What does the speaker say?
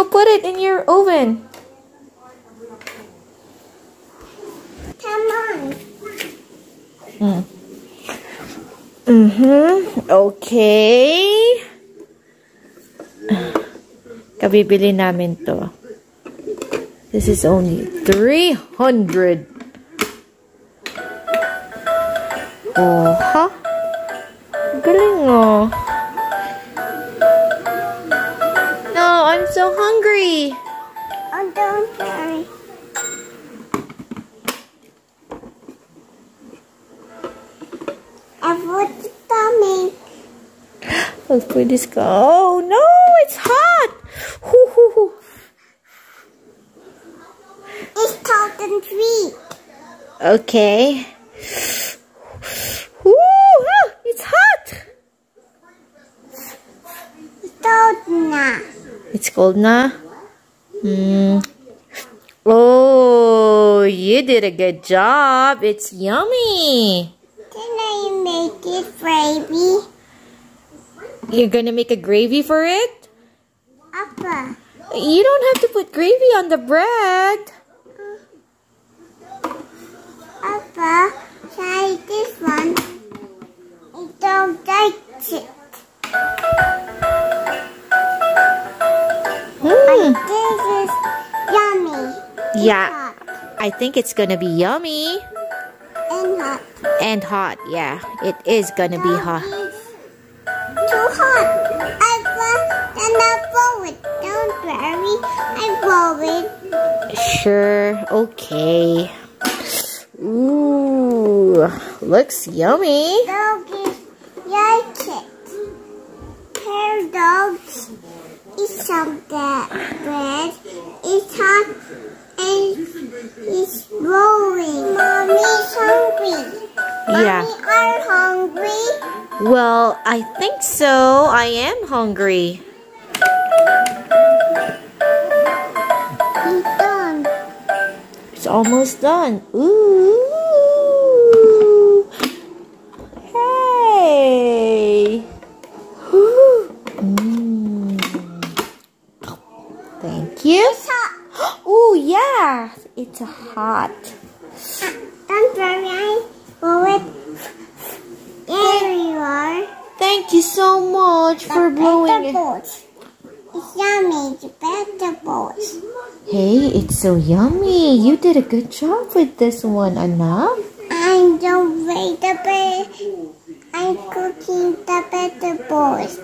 Go put it in your oven. Come on. Mm. Mm-hmm. Okay. Kabibili namin to. This is only 300. Oh, ha? Hungry. Oh, don't worry. I put the tummy. Let's put this go. Oh no, it's hot. Hoo, hoo, hoo. It's cold and sweet. Okay. Woo, ah, it's hot. It's cold now. It's cold now. Hmm. Oh, you did a good job. It's yummy. Can I make it gravy? You're gonna make a gravy for it? Upper. You don't have to put gravy on the bread. Upper. Try this one. I don't like it. Yeah, Hot I think it's gonna be yummy and hot. and hot. Yeah, it is gonna be hot. Too hot. I and I blow it. Don't worry. I blow it. Sure, okay. Ooh, looks yummy. Dog is like it. Pair dogs eat some that bread. It's hot it's rolling. Mommy's hungry. Yeah. Mommy are hungry. Well, I think so. I am hungry. It's done. It's almost done. Ooh. Hey. Mm. Thank you. It's hot. Oh, yeah. It's hot. Don't worry. I blow it. There you are. Thank you so much for The blowing it. It's yummy. The vegetables. Hey, it's so yummy. You did a good job with this one, Anna. I'm the way the. I'm cooking the vegetables.